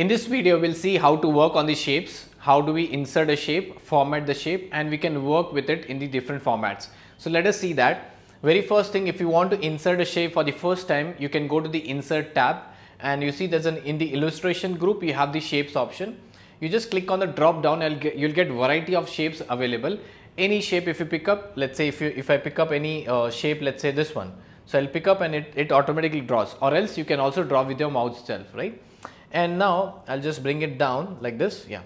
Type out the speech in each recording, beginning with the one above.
In this video, we'll see how to work on the shapes, how do we insert a shape, format the shape and we can work with it in the different formats. So let us see that. Very first thing, if you want to insert a shape for the first time, you can go to the insert tab and you see there's an in the illustration group, you have the shapes option. You just click on the drop down you'll get variety of shapes available. Any shape if you pick up, let's say if you if I pick up any uh, shape, let's say this one. So I'll pick up and it, it automatically draws or else you can also draw with your mouse itself, right? And now I'll just bring it down like this yeah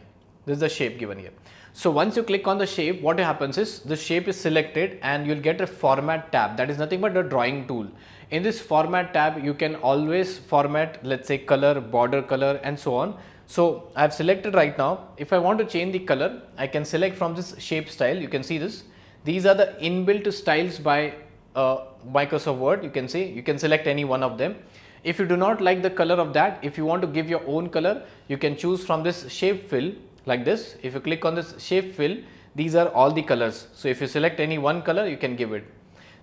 this is the shape given here. So once you click on the shape what happens is the shape is selected and you'll get a format tab that is nothing but a drawing tool. In this format tab you can always format let's say color, border color and so on. So I have selected right now if I want to change the color I can select from this shape style you can see this. These are the inbuilt styles by uh, Microsoft Word you can see you can select any one of them if you do not like the color of that, if you want to give your own color, you can choose from this shape fill like this. If you click on this shape fill, these are all the colors. So if you select any one color, you can give it.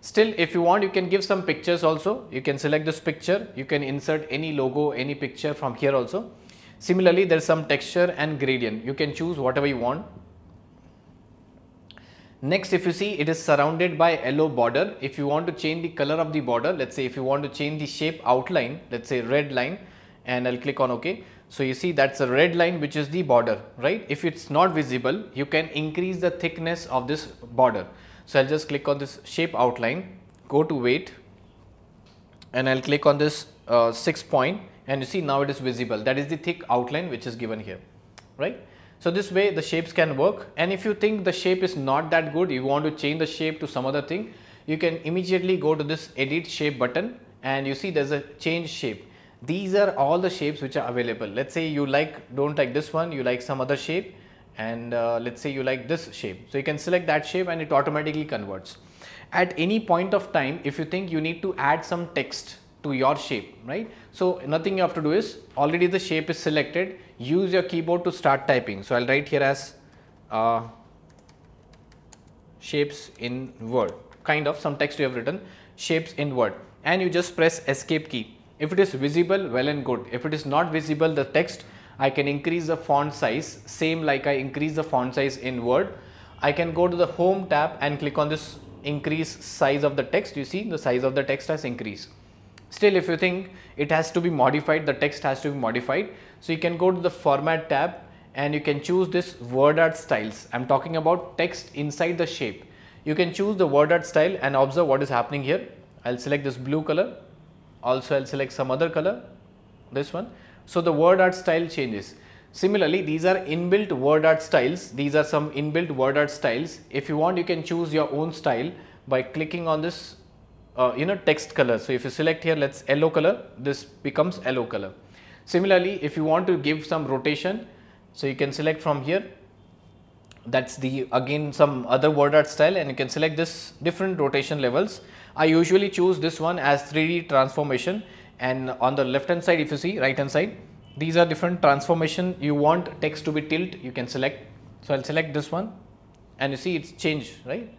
Still, if you want, you can give some pictures also. You can select this picture. You can insert any logo, any picture from here also. Similarly, there is some texture and gradient. You can choose whatever you want. Next, if you see it is surrounded by yellow border. If you want to change the color of the border, let's say if you want to change the shape outline, let's say red line and I'll click on OK. So you see that's a red line which is the border, right? If it's not visible, you can increase the thickness of this border. So I'll just click on this shape outline, go to weight and I'll click on this uh, 6 point and you see now it is visible. That is the thick outline which is given here, right? So this way the shapes can work and if you think the shape is not that good, you want to change the shape to some other thing, you can immediately go to this edit shape button and you see there's a change shape. These are all the shapes which are available. Let's say you like, don't like this one, you like some other shape and uh, let's say you like this shape. So you can select that shape and it automatically converts. At any point of time, if you think you need to add some text to your shape, right? So nothing you have to do is already the shape is selected, use your keyboard to start typing. So I'll write here as uh, shapes in Word, kind of some text you have written, shapes in Word and you just press escape key. If it is visible, well and good. If it is not visible, the text, I can increase the font size, same like I increase the font size in Word. I can go to the home tab and click on this increase size of the text. You see the size of the text has increased. Still if you think it has to be modified, the text has to be modified. So you can go to the format tab and you can choose this word art styles. I'm talking about text inside the shape. You can choose the word art style and observe what is happening here. I'll select this blue color. Also I'll select some other color, this one. So the word art style changes. Similarly, these are inbuilt word art styles. These are some inbuilt word art styles. If you want, you can choose your own style by clicking on this uh, you know text color. So if you select here let's yellow color this becomes yellow color. Similarly if you want to give some rotation so you can select from here that's the again some other word art style and you can select this different rotation levels. I usually choose this one as 3D transformation and on the left hand side if you see right hand side these are different transformation you want text to be tilt you can select. So I'll select this one and you see it's changed right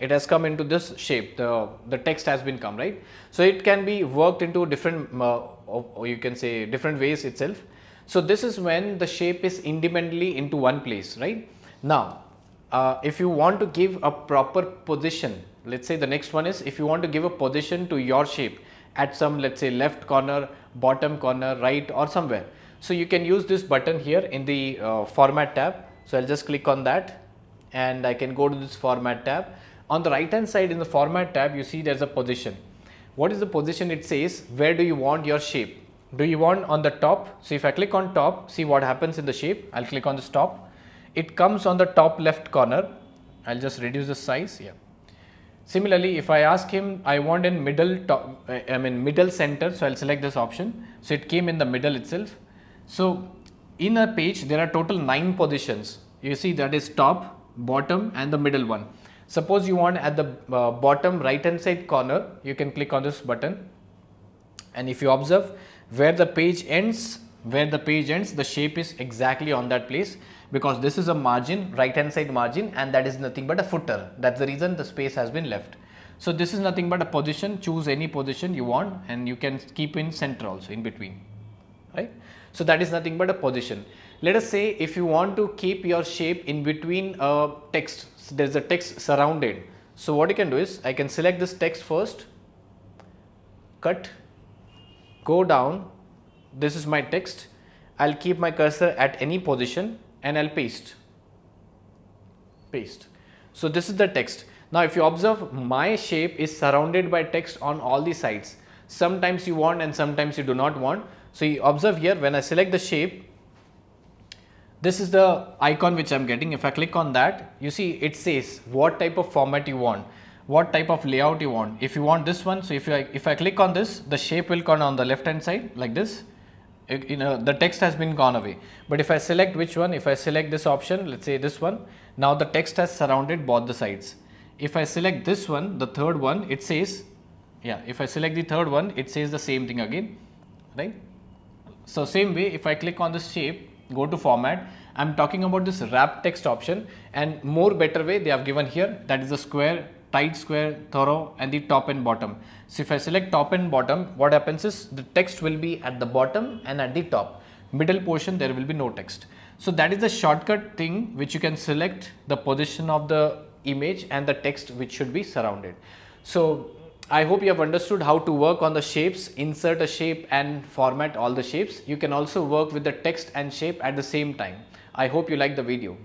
it has come into this shape. The the text has been come right? So it can be worked into different uh, or you can say different ways itself. So this is when the shape is independently into one place right? Now uh, if you want to give a proper position let's say the next one is if you want to give a position to your shape at some let's say left corner bottom corner right or somewhere. So you can use this button here in the uh, format tab. So i'll just click on that and i can go to this format tab on the right hand side in the format tab, you see there's a position. What is the position? It says, where do you want your shape? Do you want on the top? So if I click on top, see what happens in the shape. I'll click on the top. It comes on the top left corner. I'll just reduce the size. Yeah. Similarly, if I ask him, I want in middle top, I mean middle center. So I'll select this option. So it came in the middle itself. So in a page, there are total nine positions. You see that is top, bottom and the middle one. Suppose you want at the uh, bottom right hand side corner, you can click on this button and if you observe where the page ends, where the page ends, the shape is exactly on that place because this is a margin, right hand side margin and that is nothing but a footer. That's the reason the space has been left. So this is nothing but a position, choose any position you want and you can keep in center also in between, right. So, that is nothing but a position. Let us say if you want to keep your shape in between a text, so there is a text surrounded. So, what you can do is I can select this text first, cut, go down, this is my text, I will keep my cursor at any position and I will paste, paste. So, this is the text. Now, if you observe my shape is surrounded by text on all the sides. Sometimes you want and sometimes you do not want. So, you observe here when I select the shape, this is the icon which I am getting. If I click on that, you see it says what type of format you want, what type of layout you want. If you want this one, so if, you, if I click on this, the shape will come on the left hand side like this. You know, the text has been gone away. But if I select which one, if I select this option, let's say this one, now the text has surrounded both the sides. If I select this one, the third one, it says, yeah, if I select the third one, it says the same thing again, right? So, same way, if I click on this shape, go to format, I am talking about this wrap text option and more better way they have given here that is the square, tight square, through and the top and bottom. So, if I select top and bottom, what happens is the text will be at the bottom and at the top, middle portion there will be no text. So, that is the shortcut thing which you can select the position of the image and the text which should be surrounded. So, I hope you have understood how to work on the shapes, insert a shape and format all the shapes. You can also work with the text and shape at the same time. I hope you like the video.